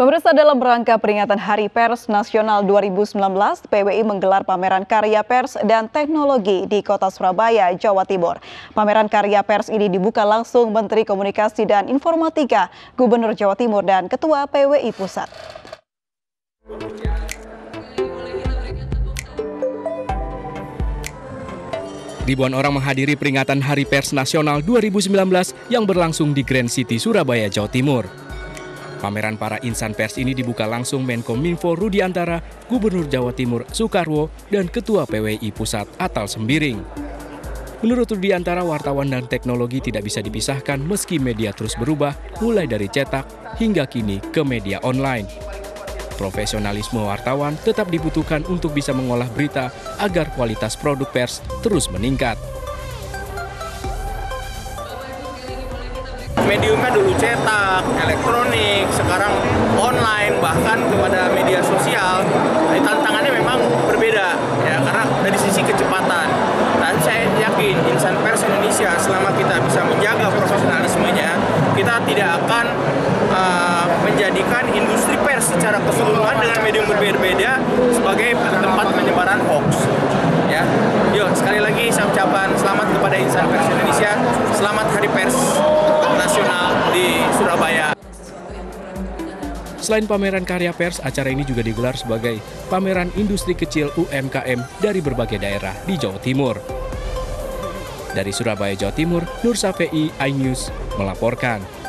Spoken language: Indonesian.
Pemirsa dalam rangka peringatan Hari Pers Nasional 2019, PWI menggelar pameran karya pers dan teknologi di kota Surabaya, Jawa Timur. Pameran karya pers ini dibuka langsung Menteri Komunikasi dan Informatika, Gubernur Jawa Timur dan Ketua PWI Pusat. Ribuan orang menghadiri peringatan Hari Pers Nasional 2019 yang berlangsung di Grand City, Surabaya, Jawa Timur. Pameran para insan pers ini dibuka langsung Menkominfo Rudiantara, Gubernur Jawa Timur Soekarwo, dan Ketua PWI Pusat Atal Sembiring. Menurut Rudiantara, wartawan dan teknologi tidak bisa dipisahkan meski media terus berubah, mulai dari cetak hingga kini ke media online. Profesionalisme wartawan tetap dibutuhkan untuk bisa mengolah berita agar kualitas produk pers terus meningkat. Cetak, elektronik, sekarang online, bahkan kepada media sosial. Jadi tantangannya memang berbeda ya karena dari sisi kecepatan. Dan saya yakin insan pers Indonesia selama kita bisa menjaga profesionalismenya, kita tidak akan uh, menjadikan industri pers secara keseluruhan dengan medium berbeda-beda sebagai tempat penyebaran hoax. Ya, yuk sekali lagi saya ucapkan selamat kepada insan pers Indonesia, selamat Hari Pers Selain pameran karya pers, acara ini juga digelar sebagai pameran industri kecil UMKM dari berbagai daerah di Jawa Timur. Dari Surabaya, Jawa Timur, Nur Safei, iNews melaporkan.